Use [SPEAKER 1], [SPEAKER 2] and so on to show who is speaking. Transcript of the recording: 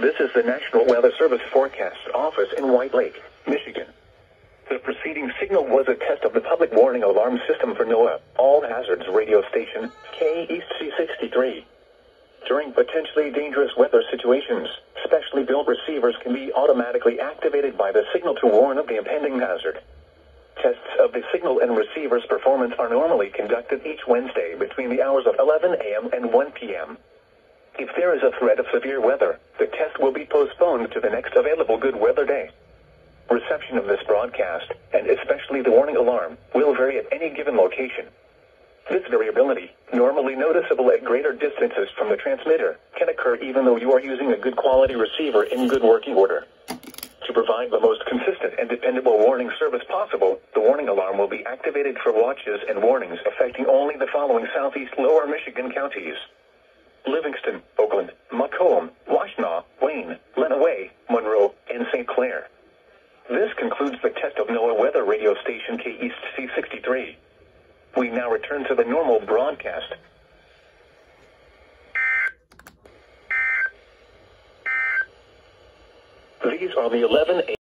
[SPEAKER 1] This is the National Weather Service Forecast Office in White Lake, Michigan. The preceding signal was a test of the public warning alarm system for NOAA, All Hazards radio station, KEC63. During potentially dangerous weather situations, specially built receivers can be automatically activated by the signal to warn of the impending hazard. Tests of the signal and receiver's performance are normally conducted each Wednesday between the hours of 11 a.m. and 1 p.m. If there is a threat of severe weather, the test will be postponed to the next available good weather day. Reception of this broadcast, and especially the warning alarm, will vary at any given location. This variability, normally noticeable at greater distances from the transmitter, can occur even though you are using a good quality receiver in good working order. To provide the most consistent and dependable warning service possible, the warning alarm will be activated for watches and warnings affecting only the following southeast lower Michigan counties. Livingston, Oakland, Macomb, Washtenaw, Wayne, Lenawee, Monroe, and St. Clair. This concludes the test of NOAA weather radio station K East C63. We now return to the normal broadcast. These are the 11